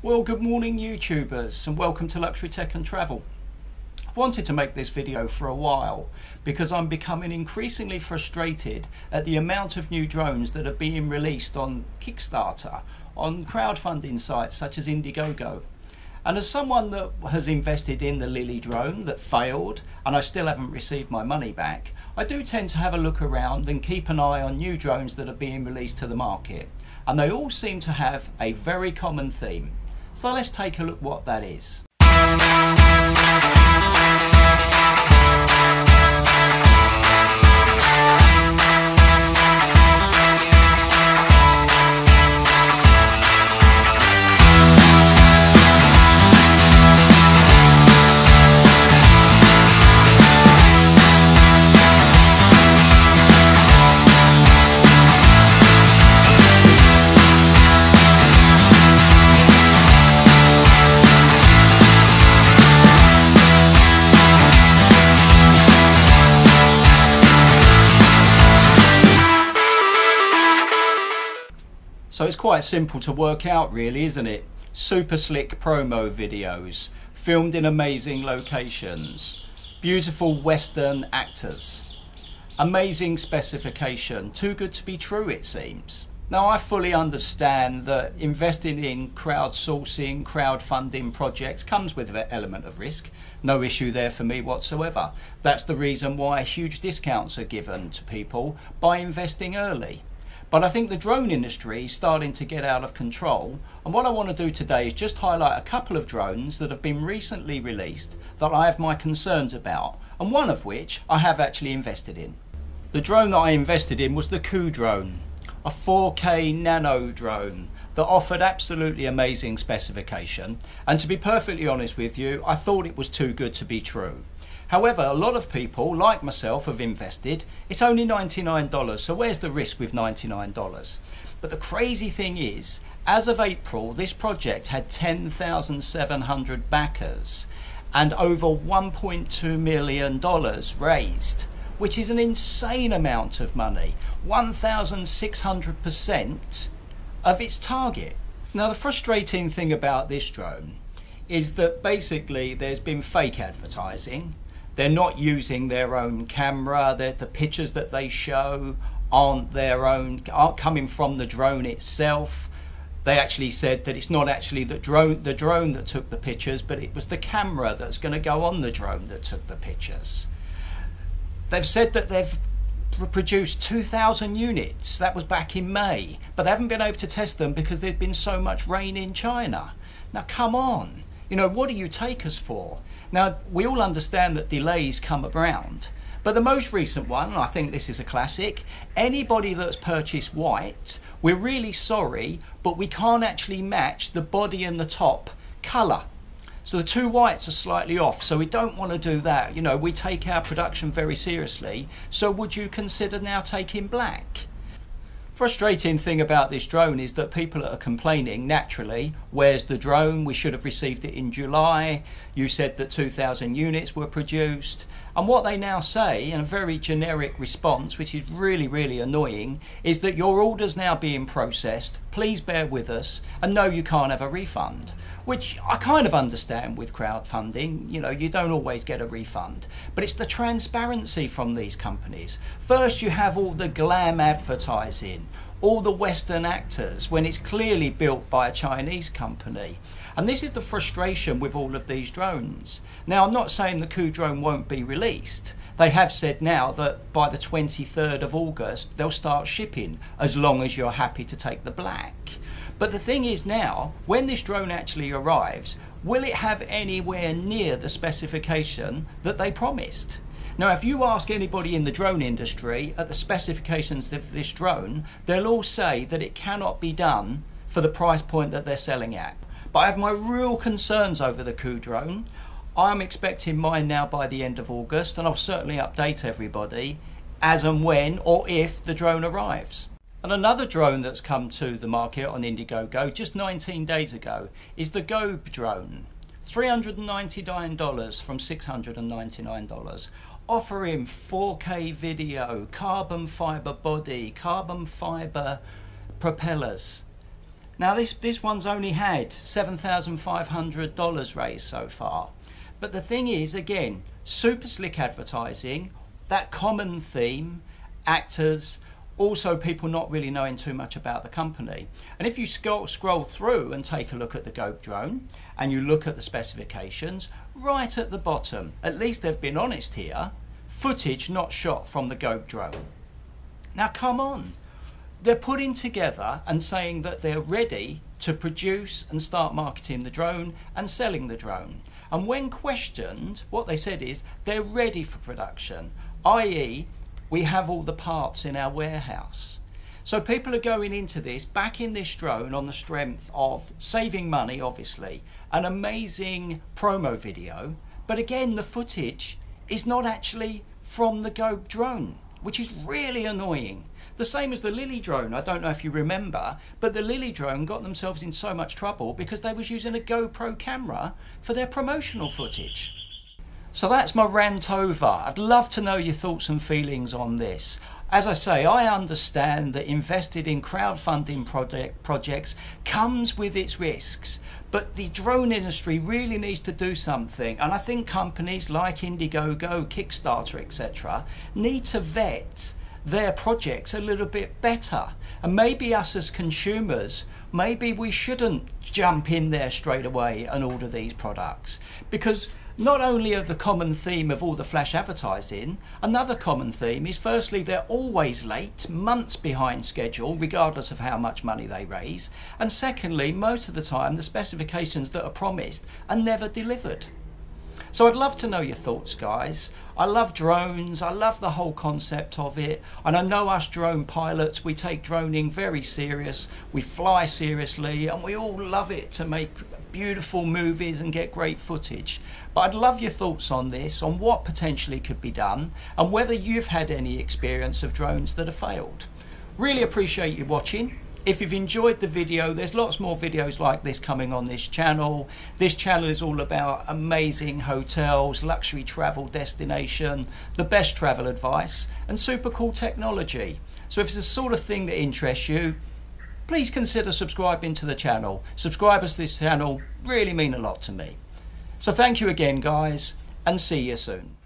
Well, good morning YouTubers and welcome to Luxury Tech and Travel. I've wanted to make this video for a while because I'm becoming increasingly frustrated at the amount of new drones that are being released on Kickstarter, on crowdfunding sites such as Indiegogo. And as someone that has invested in the Lily drone that failed and I still haven't received my money back, I do tend to have a look around and keep an eye on new drones that are being released to the market. And they all seem to have a very common theme. So let's take a look what that is. So it's quite simple to work out really, isn't it? Super slick promo videos, filmed in amazing locations, beautiful Western actors, amazing specification, too good to be true it seems. Now I fully understand that investing in crowdsourcing, crowdfunding projects comes with an element of risk. No issue there for me whatsoever. That's the reason why huge discounts are given to people by investing early. But I think the drone industry is starting to get out of control. And what I want to do today is just highlight a couple of drones that have been recently released that I have my concerns about, and one of which I have actually invested in. The drone that I invested in was the Kudrone, a 4K nano drone that offered absolutely amazing specification. And to be perfectly honest with you, I thought it was too good to be true. However, a lot of people, like myself, have invested. It's only $99, so where's the risk with $99? But the crazy thing is, as of April, this project had 10,700 backers and over $1.2 million raised, which is an insane amount of money 1,600% of its target. Now, the frustrating thing about this drone is that basically there's been fake advertising they're not using their own camera. The pictures that they show aren't their own, aren't coming from the drone itself. They actually said that it's not actually the drone, the drone that took the pictures, but it was the camera that's going to go on the drone that took the pictures. They've said that they've produced 2,000 units. That was back in May, but they haven't been able to test them because there's been so much rain in China. Now, come on. You know, what do you take us for? Now, we all understand that delays come around, but the most recent one, and I think this is a classic, anybody that's purchased white, we're really sorry, but we can't actually match the body and the top colour. So the two whites are slightly off, so we don't want to do that. You know, we take our production very seriously, so would you consider now taking black? Frustrating thing about this drone is that people are complaining naturally, where's the drone? We should have received it in July. You said that 2,000 units were produced. And what they now say, in a very generic response, which is really, really annoying, is that your order's now being processed. Please bear with us. And no, you can't have a refund which I kind of understand with crowdfunding. You know, you don't always get a refund, but it's the transparency from these companies. First, you have all the glam advertising, all the Western actors, when it's clearly built by a Chinese company. And this is the frustration with all of these drones. Now, I'm not saying the Kudrone won't be released. They have said now that by the 23rd of August, they'll start shipping as long as you're happy to take the black. But the thing is now, when this drone actually arrives, will it have anywhere near the specification that they promised? Now, if you ask anybody in the drone industry at the specifications of this drone, they'll all say that it cannot be done for the price point that they're selling at. But I have my real concerns over the Kudrone. I'm expecting mine now by the end of August, and I'll certainly update everybody as and when or if the drone arrives. And another drone that's come to the market on Indiegogo just 19 days ago is the Gobe drone. $399 from $699. Offering 4K video, carbon fiber body, carbon fiber propellers. Now this this one's only had seven thousand five hundred dollars raised so far. But the thing is, again, super slick advertising, that common theme, actors, also people not really knowing too much about the company. And if you scroll, scroll through and take a look at the Gope drone and you look at the specifications, right at the bottom, at least they've been honest here, footage not shot from the Gope drone. Now come on. They're putting together and saying that they're ready to produce and start marketing the drone and selling the drone. And when questioned, what they said is they're ready for production, i.e., we have all the parts in our warehouse. So people are going into this, backing this drone on the strength of saving money, obviously, an amazing promo video, but again, the footage is not actually from the Gope drone, which is really annoying. The same as the Lily drone, I don't know if you remember, but the Lily drone got themselves in so much trouble because they was using a GoPro camera for their promotional footage. So that's my rant over. I'd love to know your thoughts and feelings on this. As I say, I understand that invested in crowdfunding project, projects comes with its risks, but the drone industry really needs to do something. And I think companies like Indiegogo, Kickstarter, etc., need to vet their projects a little bit better. And maybe us as consumers, maybe we shouldn't jump in there straight away and order these products because not only of the common theme of all the flash advertising, another common theme is firstly they're always late, months behind schedule, regardless of how much money they raise, and secondly, most of the time the specifications that are promised are never delivered. So I'd love to know your thoughts, guys. I love drones, I love the whole concept of it, and I know us drone pilots, we take droning very serious, we fly seriously, and we all love it to make beautiful movies and get great footage. But I'd love your thoughts on this, on what potentially could be done, and whether you've had any experience of drones that have failed. Really appreciate you watching. If you've enjoyed the video, there's lots more videos like this coming on this channel. This channel is all about amazing hotels, luxury travel destination, the best travel advice, and super cool technology. So if it's the sort of thing that interests you, please consider subscribing to the channel. Subscribers to this channel really mean a lot to me. So thank you again, guys, and see you soon.